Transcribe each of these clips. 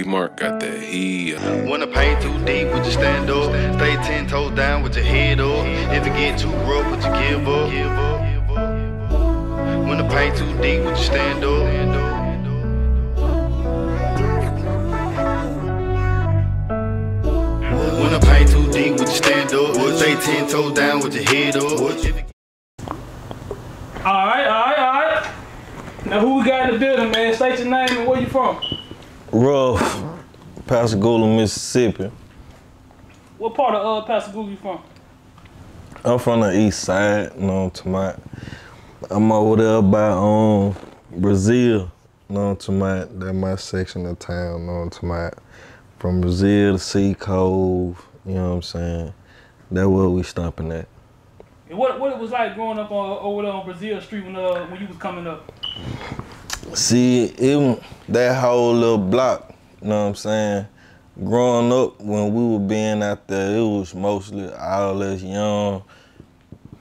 Mark got that heat. When the pain too deep, would you stand up? Stay ten toes down with your head up. If it get too rough, would you give up? When the pain too deep, would you stand up? When the pain too deep, would you stand up? Stay ten toes down with your head up. All right, all right, all right. Now who we got in the building, man? State your name and where you from. Ruff, Pascagoula, Mississippi. What part of uh Pascagoula you from? I'm from the east side, you know to my I'm over there by um Brazil, you know to my that my section of town, you know to my from Brazil to Sea Cove, you know what I'm saying? That where we stopping at. And what what it was like growing up on, over there on Brazil Street when uh when you was coming up? See, it that whole little block, you know what I'm saying? Growing up when we were being out there, it was mostly all us young,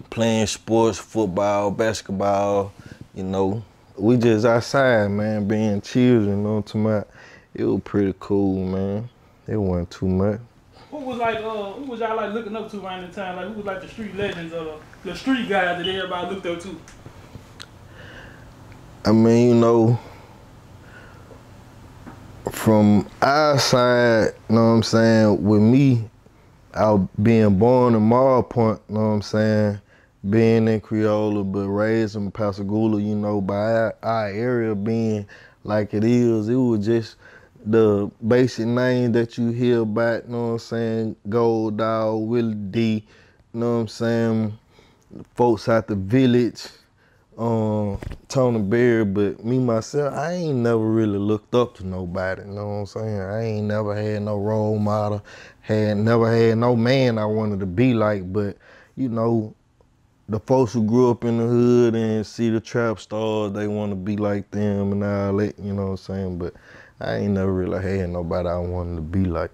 playing sports, football, basketball, you know. We just outside, man, being children, you know, to my it was pretty cool, man. It wasn't too much. Who was like uh who was y'all like looking up to around the time? Like who was like the street legends or the, the street guys that everybody looked up to? I mean, you know, from our side, you know what I'm saying, with me, out being born in Mall you know what I'm saying, being in Creola, but raised in Pascagoula, you know, by our, our area being like it is, it was just the basic name that you hear about, you know what I'm saying, Gold Dog, Willie D, you know what I'm saying, folks out the village, um, Tony Berry, but me myself, I ain't never really looked up to nobody, you know what I'm saying? I ain't never had no role model, had never had no man I wanted to be like, but you know, the folks who grew up in the hood and see the trap stars, they want to be like them and all that, you know what I'm saying? But I ain't never really had nobody I wanted to be like.